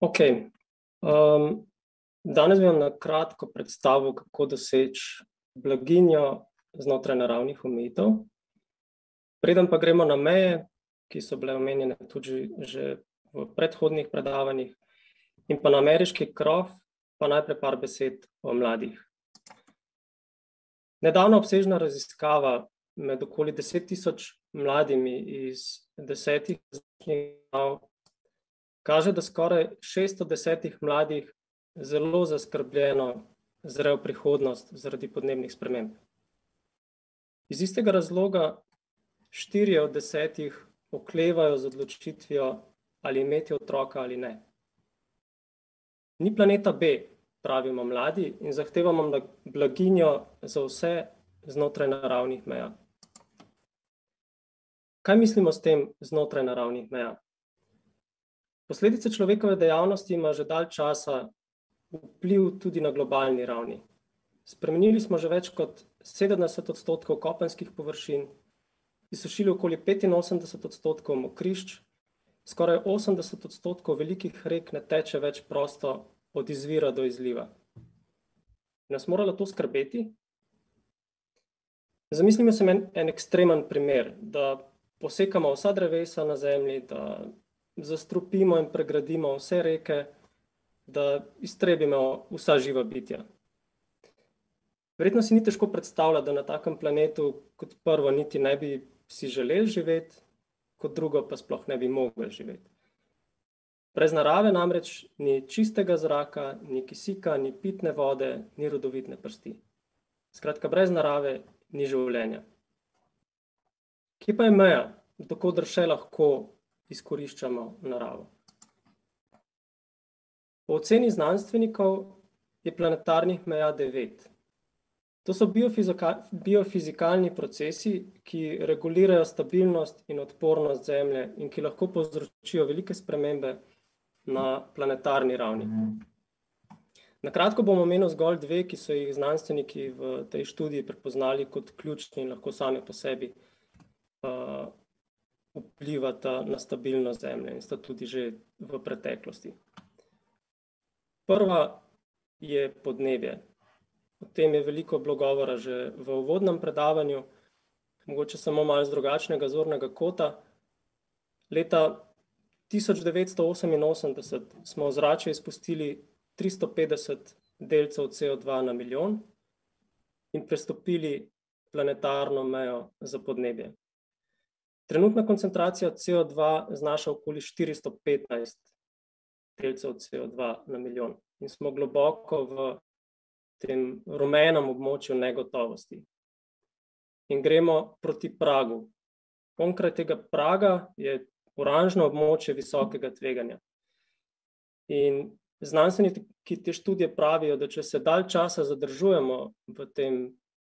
Ok. Um, danes bi vam na kratko predstavil, kako doseči blaginjo znotraj naravnih omejitev. Preden pa gremo na meje, ki so bile omenjene tudi že v predhodnih predavanjih, in pa na ameriški krov, pa najprej par besed o mladih. Nedavna obsežna raziskava med okoli 10 tisoč mladimi iz desetih držav kaže, da skoraj 610 mladih zelo zaskrbljeno zre v prihodnost zaradi podnebnih sprememb. Iz istega razloga štirje od desetih oklevajo z odločitvijo, ali imeti otroka ali ne. Ni planeta B, pravimo mladi, in zahtevamo blaginjo za vse znotraj naravnih meja. Kaj mislimo s tem znotraj naravnih meja? Posledice človekove dejavnosti ima že dalj časa vpliv tudi na globalni ravni. Spremenili smo že več kot sedemdeset odstotkov kopenskih površin, izsušili okoli petinosemdeset odstotkov mokrišč, skoraj osemdeset odstotkov velikih rek ne teče več prosto od izvira do izliva. Nas moralo to skrbeti? Zamislimo si en, en ekstremen primer, da posekamo vsa drevesa na zemlji, da zastrupimo in pregradimo vse reke, da iztrebimo vsa živa bitja. Verjetno si ni težko predstavljati, da na takem planetu kot prvo niti ne bi si želeli živeti, kot drugo pa sploh ne bi mogli živeti. Brez narave namreč ni čistega zraka, ni kisika, ni pitne vode, ni rodovitne prsti. Skratka, brez narave ni življenja. Kje pa je meja, do koder še lahko izkoriščamo naravo. Po oceni znanstvenikov je planetarnih meja devet. To so biofizikalni procesi, ki regulirajo stabilnost in odpornost Zemlje in ki lahko povzročijo velike spremembe na planetarni ravni. Na kratko bom omenil zgolj dve, ki so jih znanstveniki v tej študiji prepoznali kot ključni in lahko sami po sebi vplivata na stabilnost Zemlje in sta tudi že v preteklosti. Prva je podnebje. O tem je veliko bilo govora že v uvodnem predavanju, mogoče samo malo z drugačnega zornega kota. Leta tisoč devetsto oseminosemdeset smo v ozračje izpustili tristo petdeset delcev COdva na milijon in prestopili planetarno mejo za podnebje. Trenutna koncentracija COdva znaša okoli štiristo petnajst delcev COdva na milijon in smo globoko v tem rumenem območju negotovosti. In gremo proti pragu. Onkraj tega praga je oranžno območje visokega tveganja. In znanstveniki te študije pravijo, da če se dalj časa zadržujemo v tem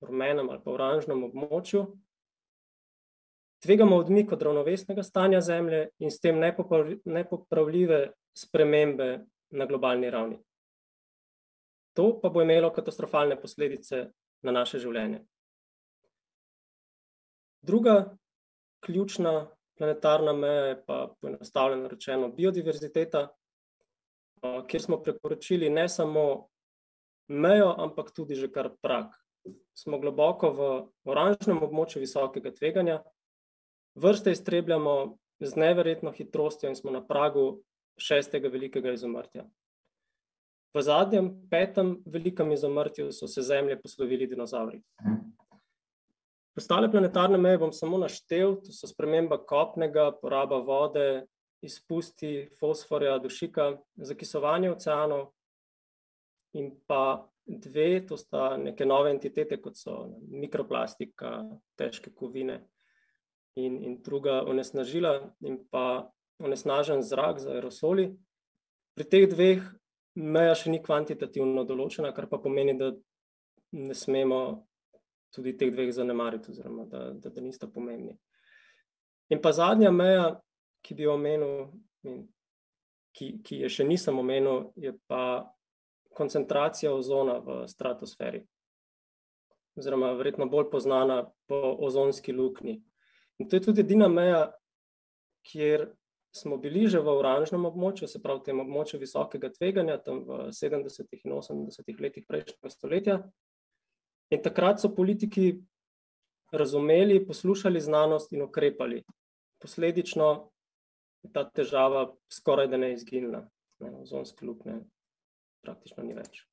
rumenem ali pa oranžnem območju, tvegamo odmik od ravnovesnega stanja Zemlje in s tem nepopravljive spremembe na globalni ravni. To pa bo imelo katastrofalne posledice na naše življenje. Druga ključna planetarna meja je pa poenostavljeno rečeno biodiverziteta, kjer smo preporočili ne samo mejo, ampak tudi že kar prag. Smo globoko v oranžnem območju visokega tveganja, vrste iztrebljamo z neverjetno hitrostjo in smo na pragu šestega velikega izumrtja. V zadnjem, petem velikem izumrtju so se Zemlje poslovili dinozavri. Ostale planetarne meje bom samo naštel, to so sprememba kopnega, poraba vode, izpusti fosforja, dušika, zakisovanje oceanov in pa dve, to sta neke nove entitete, kot so mikroplastika, težke kovine in, in druga onesnažila in pa onesnažen zrak z aerosoli. Pri teh dveh meja še ni kvantitativno določena, kar pa pomeni, da ne smemo tudi teh dveh zanemariti oziroma da, da, da nista pomembni. In pa zadnja meja, ki bi jo omenil in ki, ki je še nisem omenil, je pa koncentracija ozona v stratosferi. Oziroma verjetno bolj poznana po ozonski luknji. In to je tudi edina meja, kjer smo bili že v oranžnem območju, se pravi, tem območju visokega tveganja, tam v 70. in 80. letih prejšnjega stoletja. In takrat so politiki razumeli, poslušali znanost in ukrepali. Posledično je ta težava skoraj da ne izginila, ozonske luknje praktično ni več.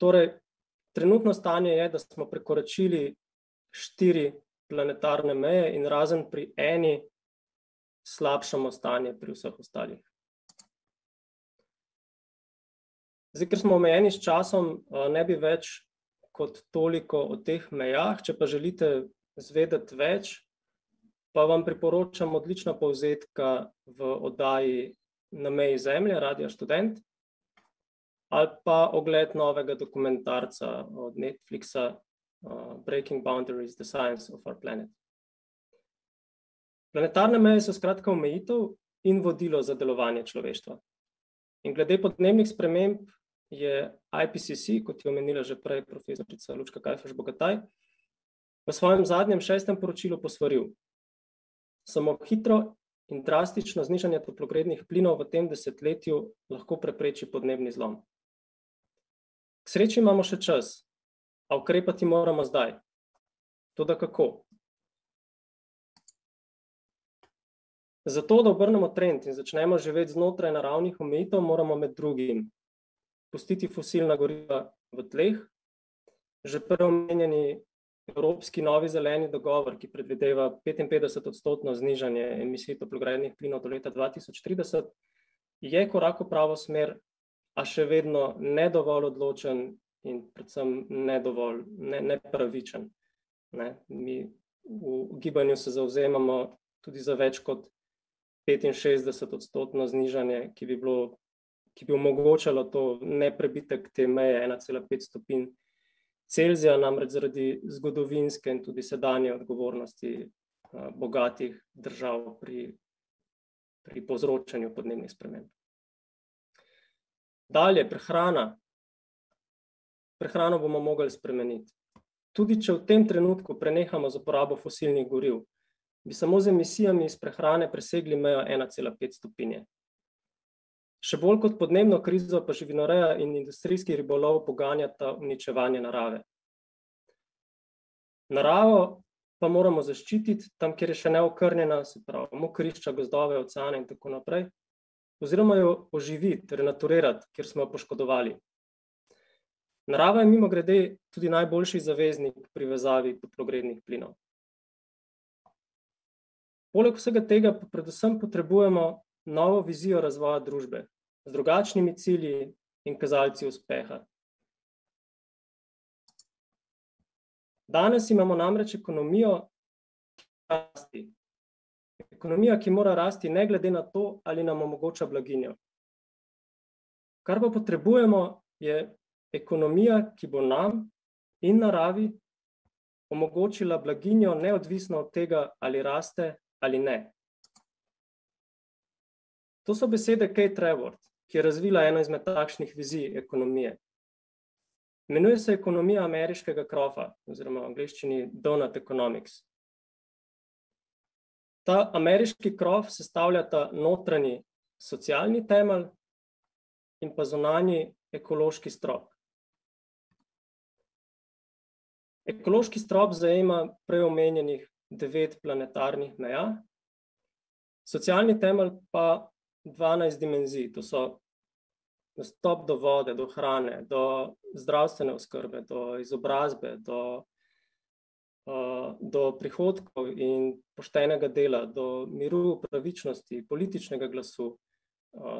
Torej, trenutno stanje je, da smo prekoračili štiri planetarne meje in razen pri eni slabšamo stanje pri vseh ostalih. Zdaj, ker smo omejeni s časom, ne bi več kot toliko o teh mejah, če pa želite zvedeti več, pa vam priporočam odlična povzetka v oddaji Na meji zemlje, Radio študent, ali pa ogled novega dokumentarca od Netflixa, Breaking Boundaries, The Science of Our Planet. Planetarne meje so skratka omejitev in vodilo za delovanje človeštva. In glede podnebnih sprememb je IPCC, kot je omenila že prej profesorica Lučka Kajfeš-Bogataj, v svojem zadnjem šestem poročilu posvaril, samo hitro in drastično znižanje toplogrednih plinov v tem desetletju lahko prepreči podnebni zlom. K sreči imamo še čas, a ukrepati moramo zdaj. Toda kako? Zato, da obrnemo trend in začnemo živeti znotraj naravnih omejitev, moramo med drugim pustiti fosilna goriva v tleh, že prej omenjeni Evropski novi zeleni dogovor, ki predvideva 55 odstotno znižanje emisij toplogrednih plinov do leta 2030, je korak v pravo smer, a še vedno ne dovolj odločen in predvsem ne dovolj ne, nepravičen. Ne? Mi v gibanju se zauzemamo tudi za več kot 65 odstotno znižanje, ki bi, bilo, ki bi omogočalo to neprebitek te meje 1,5 stopinj Celzija, namreč zaradi zgodovinske in tudi sedanje odgovornosti bogatih držav pri, pri povzročanju podnebnih sprememb. Dalje, prehrana. Prehrano bomo mogli spremeniti. Tudi če v tem trenutku prenehamo z uporabo fosilnih goriv, bi samo z emisijami iz prehrane presegli mejo 1,5 stopinje. Še bolj kot podnebno krizo pa živinoreja in industrijski ribolov poganjata uničevanje narave. Naravo pa moramo zaščititi tam, kjer je še neokrnjena, se pravi mokrišča, gozdove, oceane in tako naprej, oziroma jo oživiti, renaturirati, kjer smo jo poškodovali. Narava je mimo grede tudi najboljši zaveznik pri vezavi toplogrednih plinov. Poleg vsega tega pa predvsem potrebujemo novo vizijo razvoja družbe z drugačnimi cilji in kazalci uspeha. Danes imamo namreč ekonomijo, ki ekonomija, ki mora rasti ne glede na to, ali nam omogoča blaginjo. Kar pa potrebujemo, je ekonomija, ki bo nam in naravi omogočila blaginjo, neodvisno od tega, ali raste ali ne. To so besede Kate Raworth, ki je razvila eno izmed takšnih vizij ekonomije. Imenuje se ekonomija ameriškega krofa, oziroma v angleščini donut economics. Ta ameriški krov sestavljata notranji socialni temelj in pa zunanji ekološki strop. Ekološki strop zajema prej omenjenih devet planetarnih meja, socialni temelj pa dvanajst dimenzij, to so dostop do vode, do hrane, do zdravstvene oskrbe, do izobrazbe, do do prihodkov in poštenega dela, do miru, pravičnosti, političnega glasu,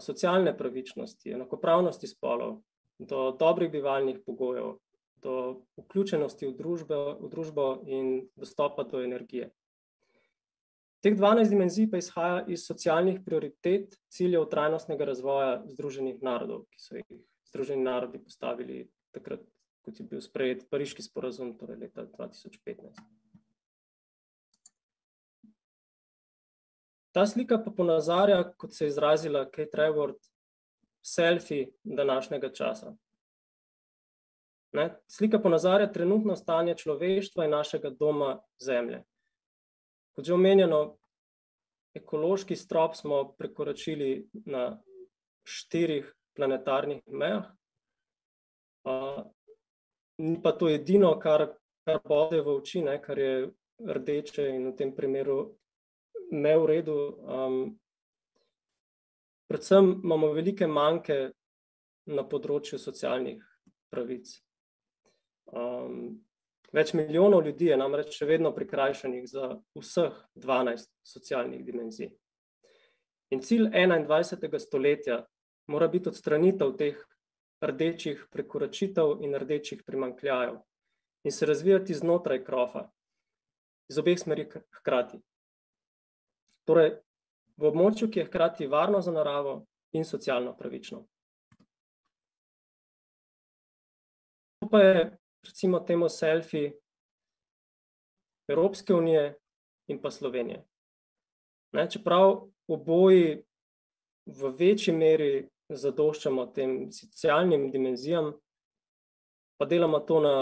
socialne pravičnosti, enakopravnosti spolov, do dobrih bivalnih pogojev, do vključenosti v družbo, v družbo in dostopa do energije. Teh dvanajst dimenzij pa izhaja iz socialnih prioritet ciljev trajnostnega razvoja Združenih narodov, ki so jih Združeni narodi postavili takrat kot je bil sprejet pariški sporazum, torej leta dva tisoč petnajst. Ta slika pa ponazarja, kot se je izrazila Kate Raworth, selfi današnjega časa. Ne, slika ponazarja trenutno stanje človeštva in našega doma Zemlje. Kot že omenjeno, ekološki strop smo prekoračili na štirih planetarnih mejah. Uh, ni pa to edino, kar, kar bode v oči, ne, kar je rdeče in v tem primeru ne v redu. Um, predvsem imamo velike manjke na področju socialnih pravic. Um, več milijonov ljudi je namreč še vedno prikrajšanih za vseh 12 socialnih dimenzij. In cilj 21. stoletja mora biti odstranitev teh rdečih prekoračitev in rdečih primankljajev in se razvijati znotraj krofa, iz obeh smeri hkrati. Torej, v območju, ki je hkrati varno za naravo in socialno pravično. To pa je recimo temu selfi Evropske unije in pa Slovenije. Ne, čeprav oboji v večji meri zadoščamo tem socialnim dimenzijam, pa delamo to na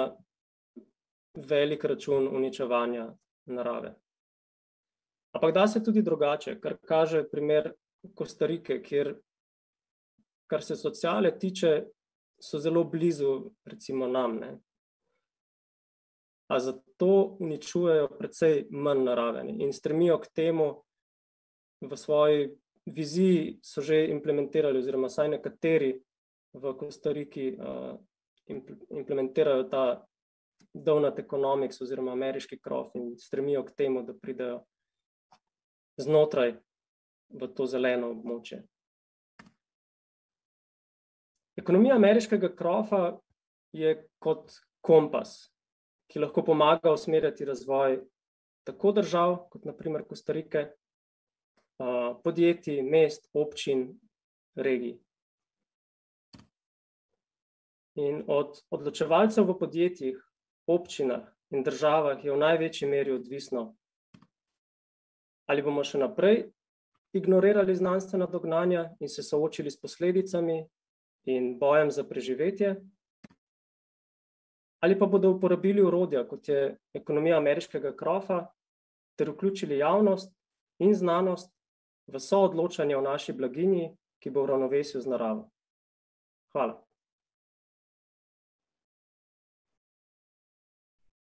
velik račun uničevanja narave. Ampak da se tudi drugače, kar kaže primer Kostarike, kjer, kar se sociale tiče, so zelo blizu recimo nam, ne a zato uničujejo precej manj naraveni in stremijo k temu, v svoji viziji so že implementirali, oziroma saj nekateri v Kostariki uh, implementirajo ta donut economics oziroma ameriški krof in stremijo k temu, da pridejo znotraj v to zeleno območje. Ekonomija ameriškega krofa je kot kompas, ki lahko pomaga usmerjati razvoj tako držav, kot naprimer Kostarike, podjetij, mest, občin, regij. In od odločevalcev v podjetjih, občinah in državah je v največji meri odvisno, ali bomo še naprej ignorirali znanstvena dognanja in se soočili s posledicami in bojem za preživetje, ali pa bodo uporabili urodja, kot je ekonomija ameriškega krofa, ter vključili javnost in znanost v soodločanje o naši blaginji, ki bo v ravnovesju z naravo. Hvala.